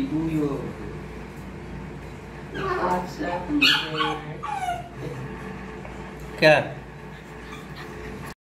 ibu yo. WhatsApp